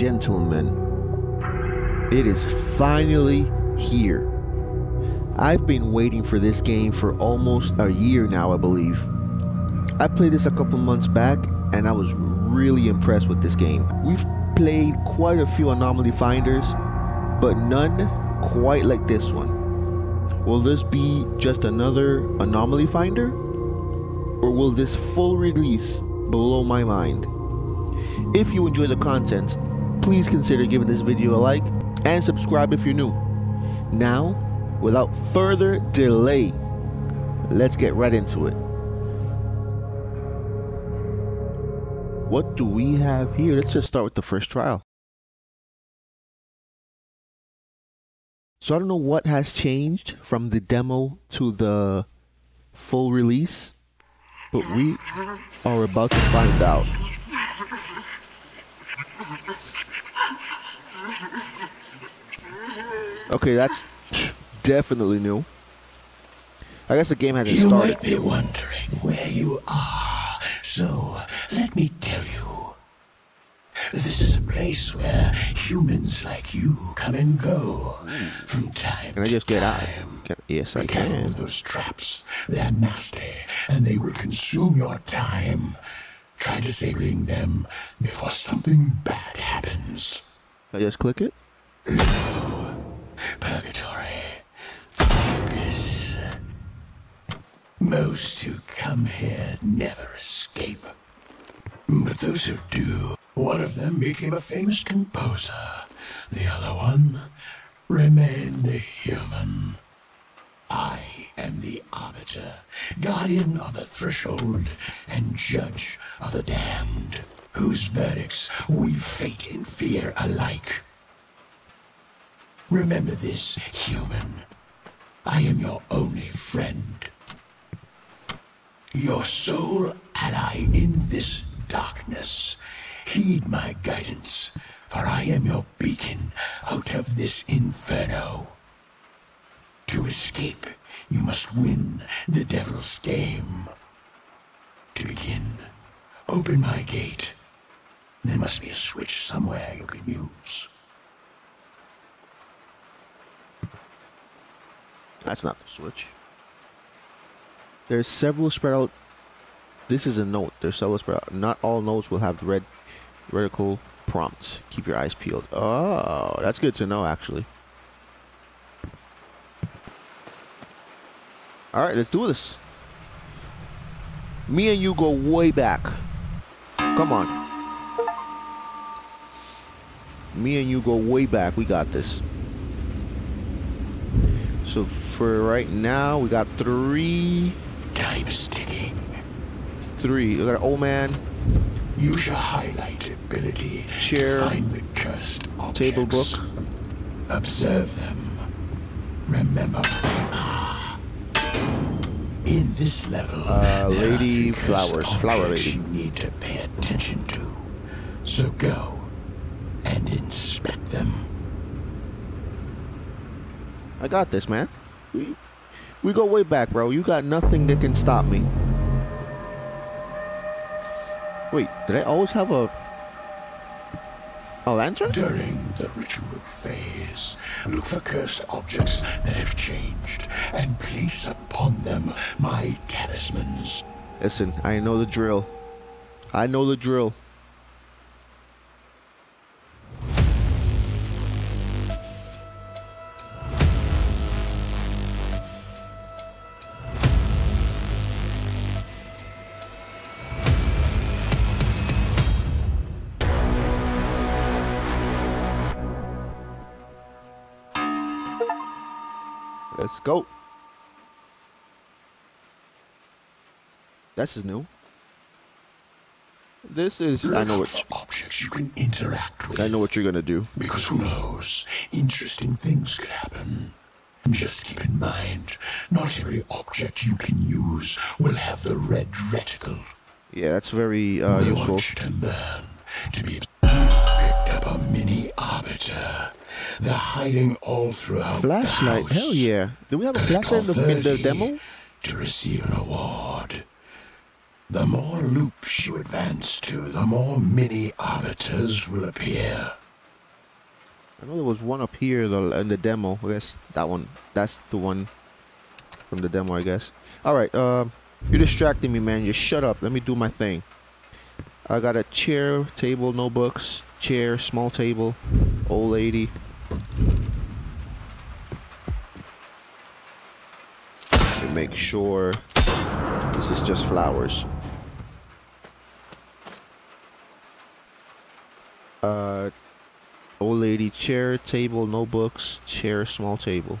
gentlemen, it is finally here. I've been waiting for this game for almost a year now, I believe. I played this a couple months back and I was really impressed with this game. We've played quite a few anomaly finders, but none quite like this one. Will this be just another anomaly finder? Or will this full release blow my mind? If you enjoy the content, please consider giving this video a like and subscribe if you're new. Now, without further delay, let's get right into it. What do we have here? Let's just start with the first trial. So I don't know what has changed from the demo to the full release, but we are about to find out. Okay, that's definitely new. I guess the game hasn't You started. might be wondering where you are, so let me tell you. This is a place where humans like you come and go from time Can I just get out? Can, yes, I can. with those traps. They're nasty, and they will consume your time. Try disabling them before something bad happens. I just click it. Purgatory. This. Most who come here never escape. But those who do, one of them became a famous composer. The other one remained a human. I am the Arbiter, guardian of the threshold, and judge of the damned, whose verdicts weave fate and fear alike. Remember this, human. I am your only friend. Your sole ally in this darkness. Heed my guidance, for I am your beacon out of this inferno. To escape, you must win the devil's game. To begin, open my gate. There must be a switch somewhere you can use. That's not the switch. There's several spread out. This is a note. There's several spread out. Not all notes will have the red vertical prompts. Keep your eyes peeled. Oh, that's good to know, actually. All right, let's do this. Me and you go way back. Come on. Me and you go way back. We got this. So for right now, we got three, Time is ticking. three. We got an old man, Use your highlight ability Chair. to find the cursed objects. table book. Observe them. Remember what they are. In this level, Uh, lady flowers, flower lady. You need to pay attention to. So go inspect them. I got this, man. We, we go way back, bro. You got nothing that can stop me. Wait, did I always have a a lantern? During the ritual phase, look for cursed objects that have changed and place upon them my talismans. Listen, I know the drill. I know the drill. Let's go. This is new. This is. I know what. objects you can interact with. I know what you're gonna do. Because who knows? Interesting things could happen. Just keep in mind, not every object you can use will have the red reticle. Yeah, that's very uh, I useful. want you to learn to be. Picked up a mini arbiter. They're hiding all throughout Flashlight. the house. Hell yeah. Do we have a flashlight in the, in the demo? To receive an award. The more loops you advance to, the more mini arbiters will appear. I know there was one up here though in the demo. I guess that one. That's the one from the demo, I guess. All right. Um, you're distracting me, man. Just shut up. Let me do my thing. I got a chair, table, no books, chair, small table, old lady. Make sure this is just flowers. Uh, old lady, chair, table, no books, chair, small table.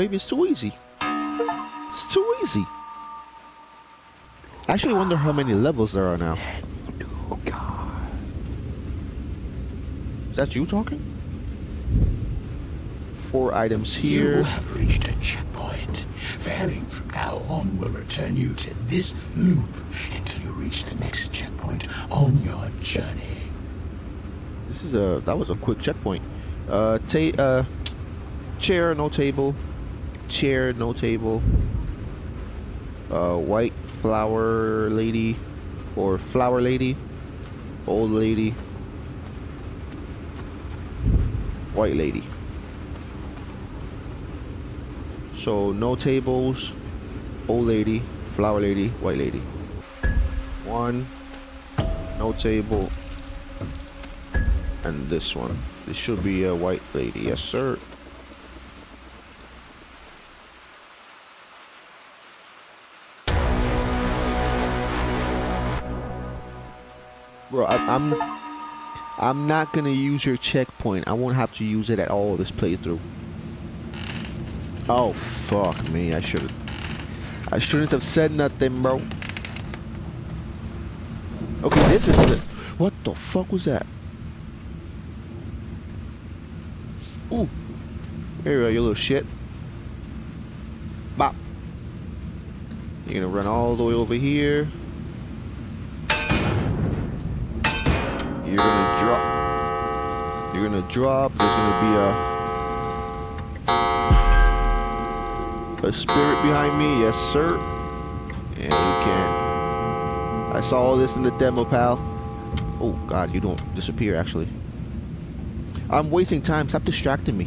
Baby, it's too easy. It's too easy. I actually wonder how many levels there are now. Is that you talking? Four items here. You have reached a checkpoint. Failing from now on will return you to this loop until you reach the next checkpoint on your journey. This is a that was a quick checkpoint. Uh, ta- uh, chair, no table. Chair, no table. Uh, white flower lady, or flower lady, old lady, white lady. So no tables, old lady, flower lady, white lady. One, no table, and this one. This should be a white lady, yes sir. Bro, I, I'm I'm not gonna use your checkpoint. I won't have to use it at all this playthrough. Oh fuck me! I should I shouldn't have said nothing, bro. Okay, this is the. What the fuck was that? Ooh. Here you go, you little shit. Bop. You're gonna run all the way over here. You're gonna drop. You're gonna drop. There's gonna be a a spirit behind me. Yes, sir. Yeah, you can. I saw all this in the demo, pal. Oh God, you don't disappear. Actually, I'm wasting time. Stop distracting me.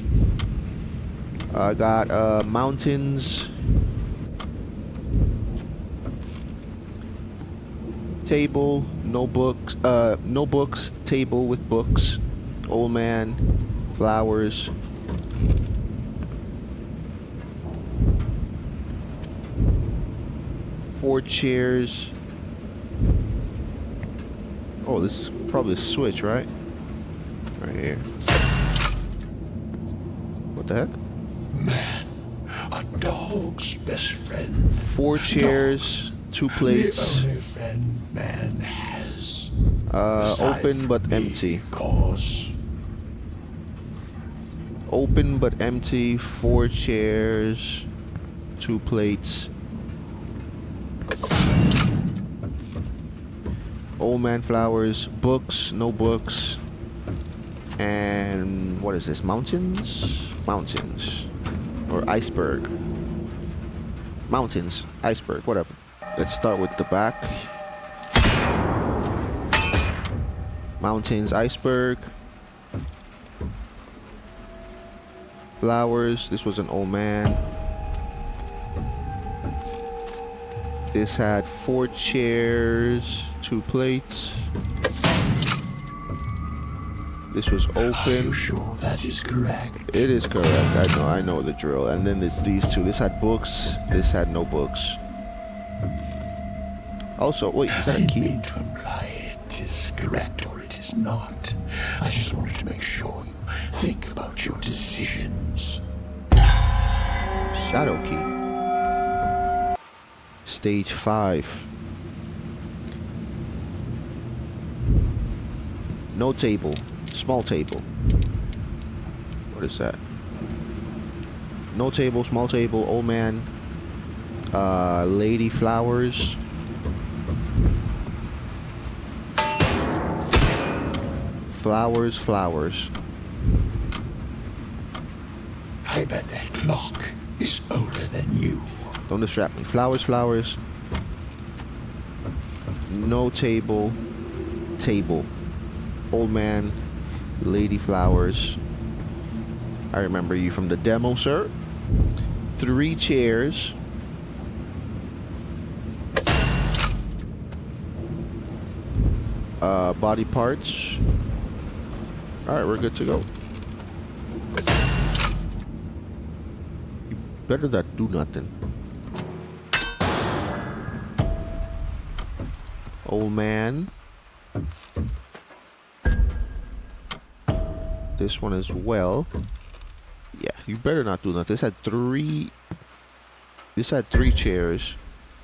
I got uh, mountains. Table, no books, uh, no books, table with books, old man, flowers. Four chairs. Oh, this is probably a switch, right? Right here. What the heck? Man, a dog's best friend. Four chairs, two plates. The only friend man has. Uh, open but empty. Of course. Open but empty. Four chairs, two plates. Old man flowers, books, no books, and what is this? Mountains, mountains, or iceberg. Mountains, iceberg, whatever. Let's start with the back. Mountains, iceberg. Flowers. This was an old man. This had four chairs, two plates. This was open. Are you sure that is correct? It is correct. I know. I know the drill. And then there's these two. This had books. This had no books. Also, wait, is that a key? mean to imply it is correct not. I just wanted to make sure you think about your decisions. Shadow key. Stage five. No table. Small table. What is that? no table, small table, old man, uh, lady flowers. Flowers, flowers. I bet that clock is older than you. Don't distract me. Flowers, flowers. No table. Table. Old man. Lady flowers. I remember you from the demo, sir. Three chairs. Uh, body parts. Alright, we're good to go. You better not do nothing. Old man. This one as well. Yeah, you better not do nothing. This had three. This had three chairs.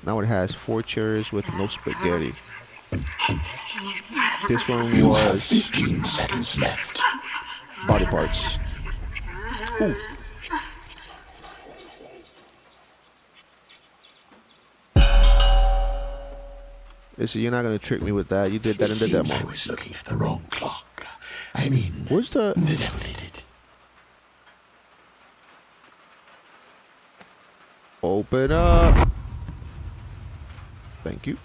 Now it has four chairs with no spaghetti. This one You have was 15 seconds left. body parts. Ooh. Listen, you're not gonna trick me with that. You did that in the Seems I was looking at the wrong clock. I mean, Where's the? the devil did it. Open up. Thank you.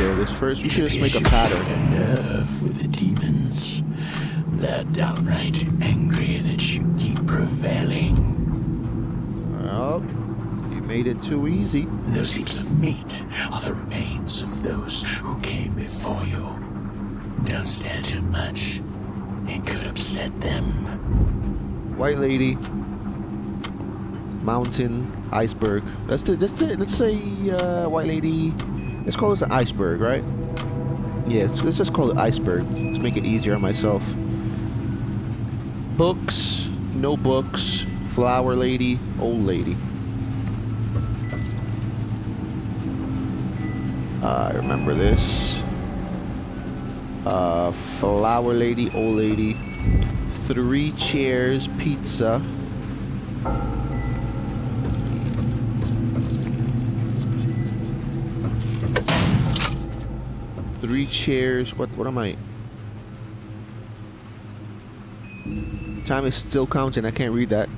And take care of this first. We should just make a pattern. Nerve with the demons. They're downright angry that you keep prevailing. Well, you made it too easy. Those heaps of meat are the remains of those who came before you. Don't stare too much. It could upset them. White lady. Mountain. Iceberg. Let's do, let's, do- let's say uh, white lady. Let's call this an iceberg, right? Yeah, let's, just call it iceberg. Let's make it easier on myself. Books. No books. Flower lady. Old lady. I remember this. Uh, flower lady, old lady. Three chairs, pizza. Three chairs. What? What am I? Time is still counting. I can't read that.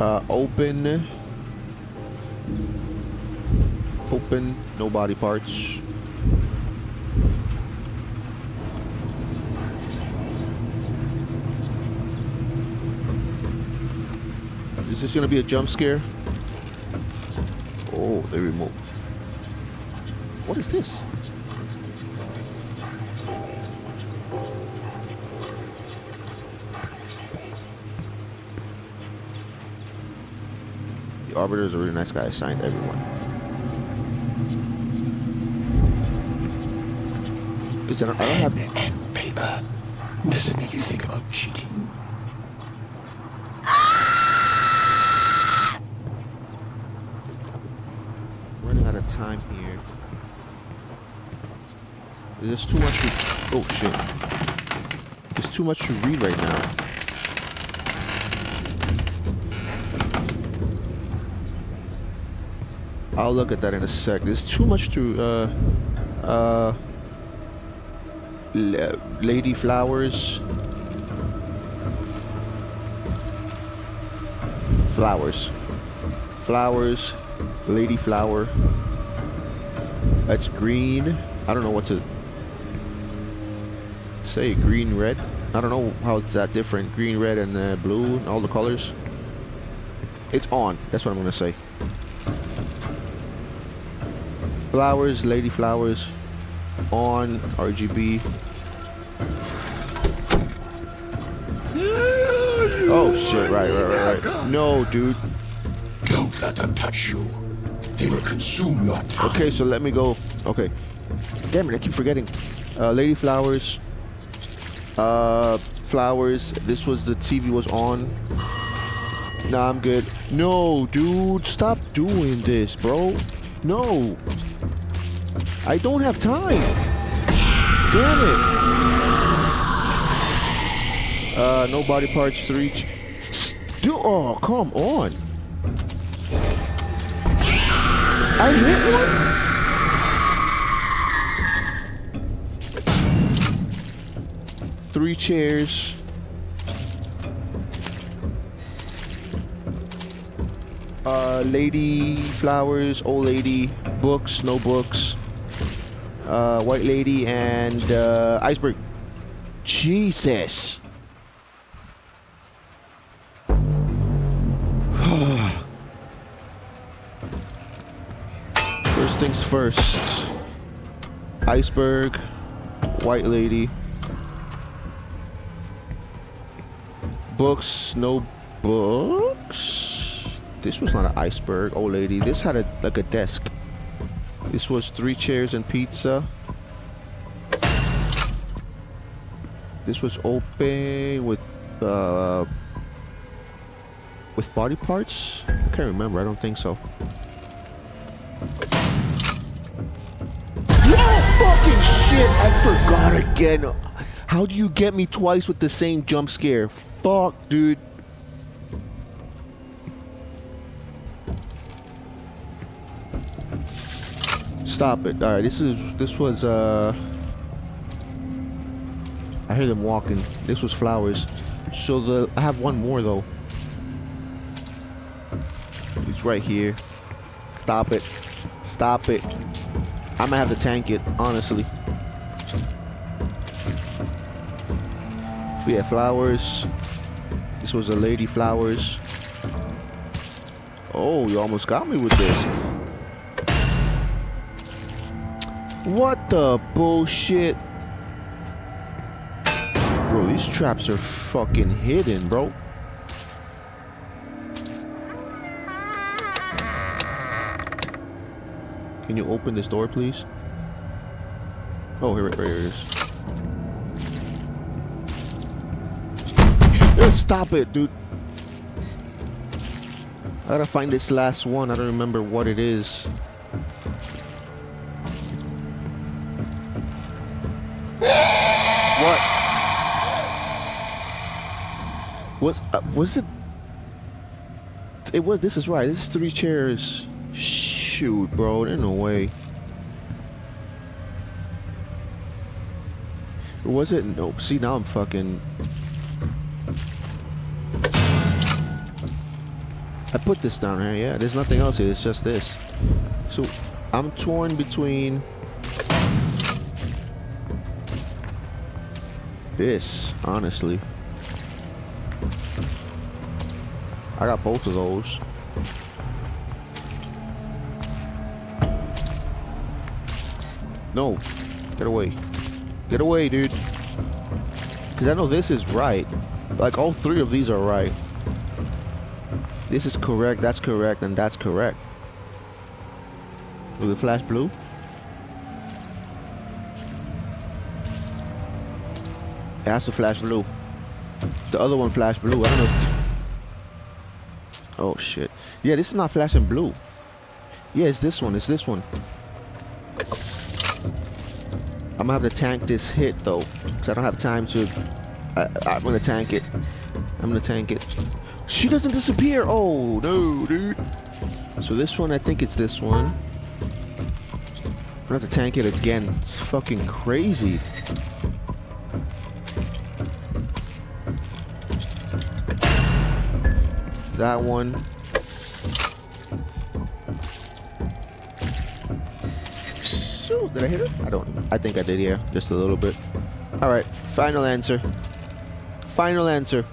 Uh, open. Open. No body parts. Is this gonna be a jump scare? Oh, they removed. What is this? Arbiter is a really nice guy. Signed everyone. Is that I don't have and paper. Does it make you think about cheating? Ah! running out of time here. There's too much to oh shit. There's too much to read right now. I'll look at that in a sec. There's too much to uh uh lady flowers. Flowers. Flowers. Lady flower. That's green. I don't know what to say. Green red. I don't know how it's that different. Green red and uh, blue and all the colors. It's on. That's what i'm gonna say flowers lady flowers on rgb oh shit right right right right no dude Don't let them touch you. They will consume your time. Okay, so let me go. Okay. Damn it, I keep forgetting. Uh, Lady Flowers. Uh, Flowers. This was the TV was on. Nah, I'm good. No, dude, stop doing this, bro. No. I don't have time. Damn it. Uh, no body parts, three. Ch- Still, oh, come on. I hit one. Three chairs. Uh, lady, flowers, old lady, books, no books. Uh, white lady and uh, iceberg. Jesus. first things first. Iceberg, white lady. Books, no books. This was not an iceberg, old lady. This had a like a desk. This was three chairs and pizza. This was open with uh with body parts. I can't remember. I don't think so. Oh fucking shit! I forgot again. How do you get me twice with the same jump scare? Fuck, dude. Stop it. Alright, this is this was uh I hear them walking. This was flowers. So the I have one more though. It's right here. Stop it. Stop it. I might have to tank it, honestly. We have flowers. This was a lady flowers. Oh, you almost got me with this. What the bullshit? Bro, these traps are fucking hidden, bro. Can you open this door, please? Oh, here, here it is. Stop it, dude. I gotta find this last one. I don't remember what it is. Was uh, was it? It was. This is right. This is three chairs. Shoot, bro. There's no way. Was it? No. See, now I'm fucking. I put this down here. Yeah, there's nothing else here. It's just this. So I'm torn between this, honestly. I got both of those. No. Get away. Get away, dude. Because I know this is right. Like, all three of these are right. This is correct, that's correct, and that's correct. Will it flash blue? It has to flash blue. The other one flashed blue. I don't know. Oh shit. Yeah, this is not flashing blue. Yeah, it's this one. It's this one. I'm gonna have to tank this hit though, cause I don't have time to. I, I'm gonna tank it. I'm gonna tank it. She doesn't disappear. Oh no, dude. So this one, I think it's this one. I'm gonna have to tank it again. It's fucking crazy. That one. So, did I hit it? I don't. I think I did. Yeah, just a little bit. All right. Final answer. Final answer.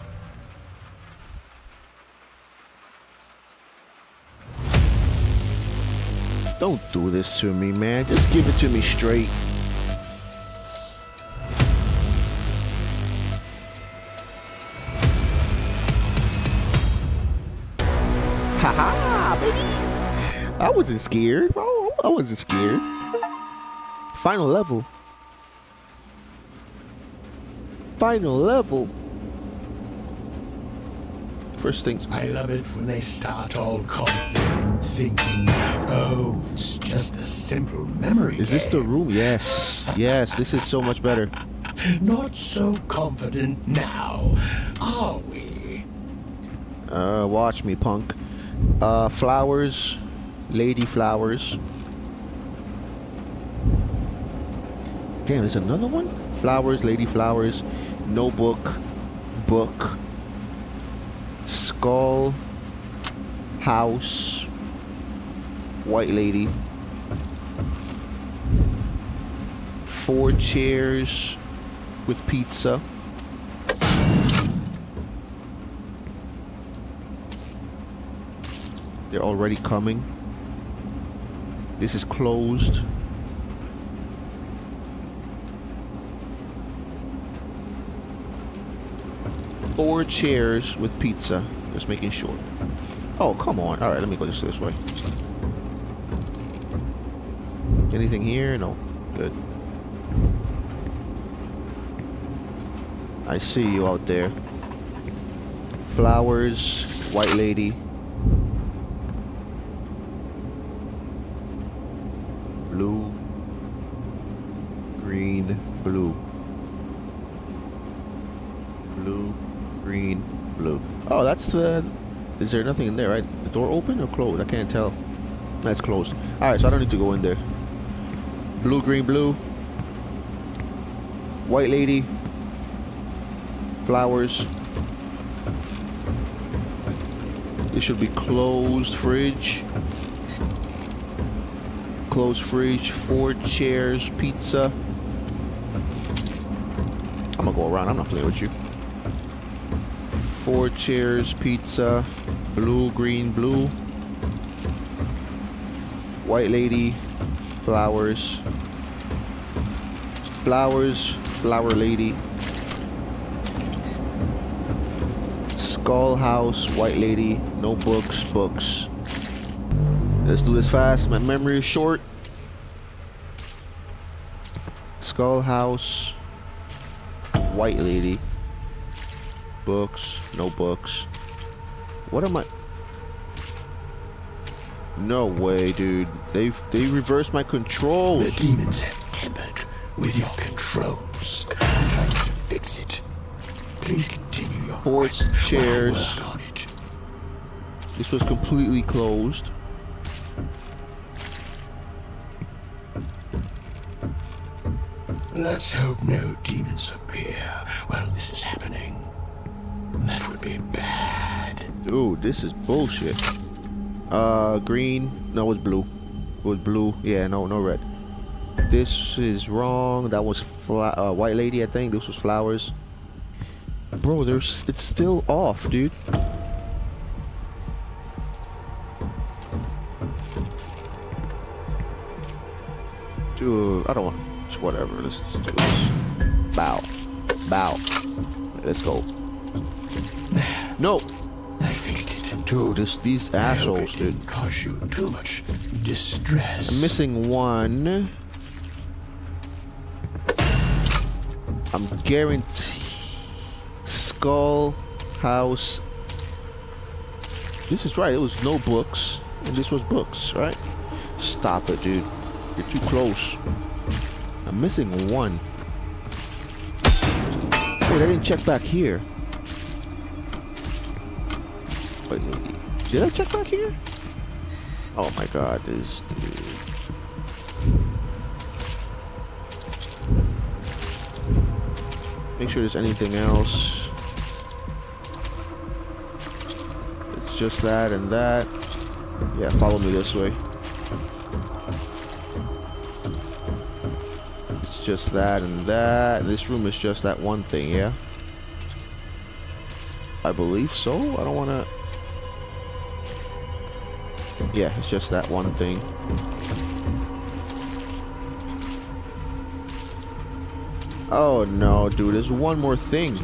Don't do this to me, man. Just give it to me straight. Wasn't scared, bro. I wasn't scared. Final level. Final level. First things. I love it when they start all confident, thinking, oh, it's just a simple memory Is this the room? Yes. Yes. This is so much better. Not so confident now, are we? Uh, watch me, punk. Uh, flowers, lady flowers. Damn, there's another one? Flowers, lady flowers, notebook, book, skull, house, white lady, four chairs with pizza. They're already coming. This is closed. Four chairs with pizza. Just making sure. Oh, come on. Alright, let me go this, this way. Anything here? No. Good. I see you out there. Flowers, white lady. Blue, green, blue. Blue, green, blue. That's the... Is there nothing in there, right? The door open or closed? I can't tell. That's closed. Alright, so I don't need to go in there. Blue, green, blue. White lady. Flowers. This should be closed fridge. Closed fridge, four chairs, pizza. I'm gonna go around, I'm not playing with you. Four chairs, pizza, blue, green, blue. White lady, flowers. Flowers, flower lady. Skull house, white lady, no books, books. Let's do this fast. My memory is short. Skull house, white lady, books, no books. What am I? No way, dude. They they reversed my controls. The demons have tampered with your controls. I'm trying to fix it. Please continue your I chairs. work on it. This was completely closed. Let's hope no demons appear That would be bad. Dude, this is bullshit. Uh, green. No, it's blue. It was blue. Yeah, no, no red. This is wrong. That was uh, white lady, I think. This was flowers. Bro, there's it's still off, dude. Dude, I don't want. Whatever. Let's just do this. Bow, bow. Let's go. No, I fixed it. dude. This these assholes, dude. didn't cause you too much distress. I'm missing one. I'm guaranteed. Skull House. This is right. It was no books, and this was books, right? Stop it, dude. You're too close. I'm missing one. Wait, I didn't check back here. Did I check back here? Oh my god, this dude. Make sure there's anything else. It's just that and that. Yeah, follow me this way. It's just that and that. This room is just that one thing, yeah? I believe so. I don't want to... Yeah, it's just that one thing. Oh no, dude, there's one more thing.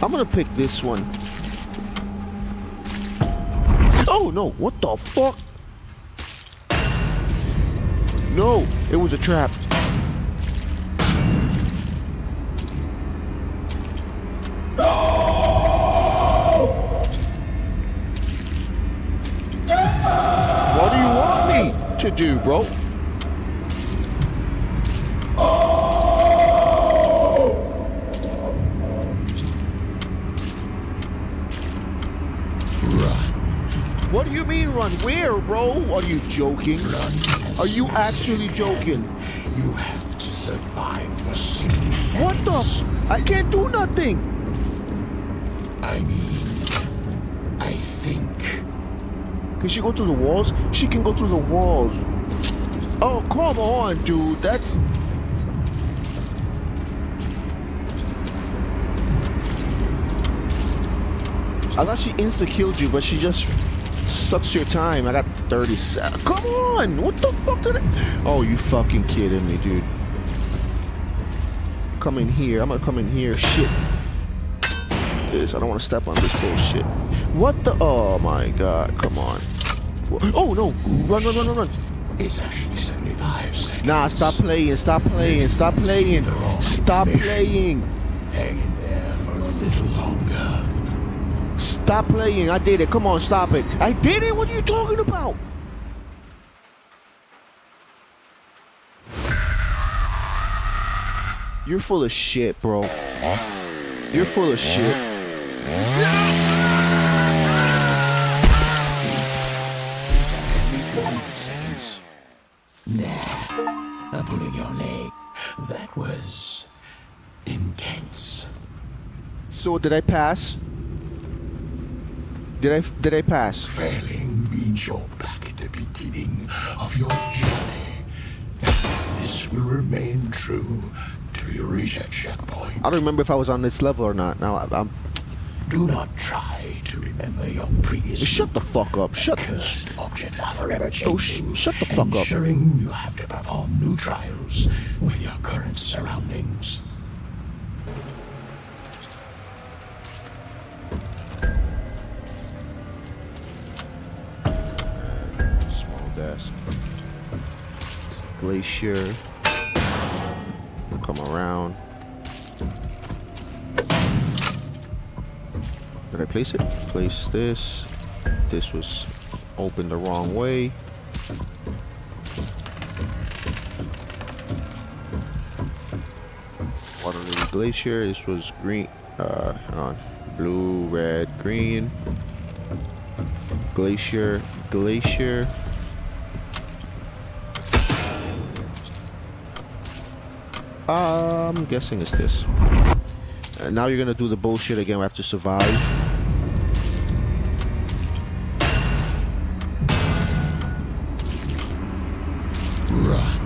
I'm gonna pick this one. Oh no, what the fuck? No, it was a trap. Whoa. Run. What do you mean run? Where, bro? Are you joking? Run. Are you actually joking? You have to survive for 60 seconds. What the? I can't do nothing. I mean, I think. Can she go through the walls? She can go through the walls. Oh, come on, dude. That's. I thought she insta killed you, but she just sucks your time. I got 30 seconds. Come on! What the fuck did I. Oh, you fucking kidding me, dude. Come in here. I'm gonna come in here. Shit. This. I don't want to step on this bullshit. What the? Oh my god. Come on. Oh no! Run, run, run, run, run! It's actually 75 seconds. Nah, stop playing, stop playing, stop playing, stop playing, Hang in there for a little longer. stop playing. I did it. Come on, stop it. I did it. What are you talking about? You're full of shit, bro. You're full of shit. seconds. So did I pass? Did I did I pass? Failing means you're back at the beginning of your journey. This will remain true till you reach a checkpoint. I don't remember if I was on this level or not. Now I'm. Do not try to remember your previous. Shut the fuck up. Shut. Cursed objects are forever Oh, sh- changing. shut the fuck up. ensuring you have to perform new trials with your current surroundings. Glacier. Come around. Did I place it? Place this. This was open the wrong way. Water Lily Glacier. This was green. Uh, on. Blue, red, green. Glacier, Glacier. I'm guessing it's this. And now you're gonna do the bullshit again. We have to survive. Run.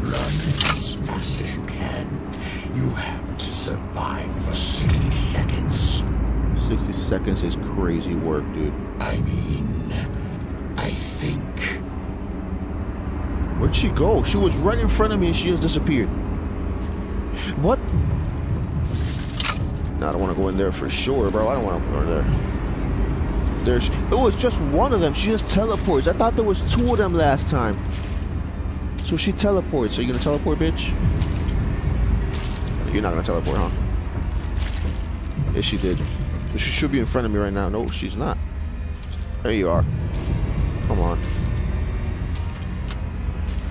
Run as fast as you can. You have to survive for 60 seconds. 60 seconds is crazy work, dude. I mean, she go? She was right in front of me and she just disappeared. What? No, I don't want to go in there for sure, bro. I don't want to go in there. There's, it was just one of them. She just teleports. I thought there was two of them last time. So she teleports. Are you gonna teleport, bitch? You're not gonna teleport, huh? Yes, she did. She should be in front of me right now. No, she's not. There you are. Come on.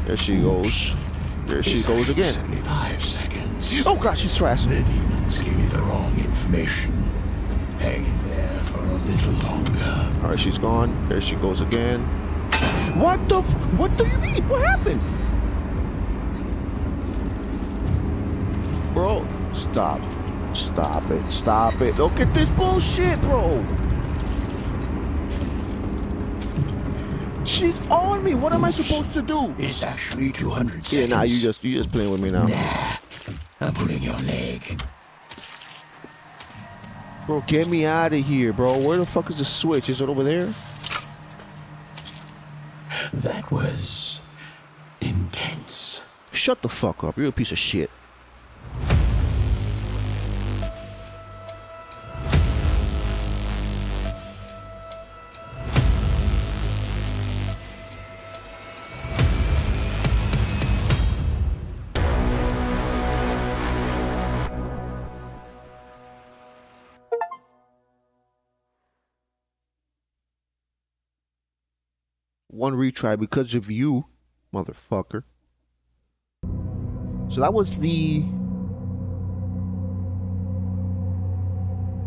There she goes. There she goes again. 75 seconds. Oh god, she's fast. The demons gave me the wrong information. Hang in there for a little longer. Alright, she's gone. There she goes again. What the f- What do you mean? What happened? Bro, stop. Stop it. Stop it. Look at this bullshit, bro. She's on me. What am I supposed to do? It's actually 200 seconds. Yeah, nah, you just you just playing with me now. Nah, I'm pulling your leg. Bro, get me out of here, bro. Where the fuck is the switch? Is it over there? That was intense. Shut the fuck up. You're a piece of shit. One retry because of you, motherfucker. So that was the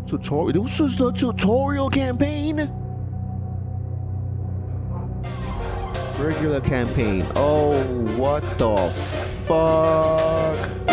Tutorial. This was the tutorial campaign. Regular campaign. Oh, what the fuck?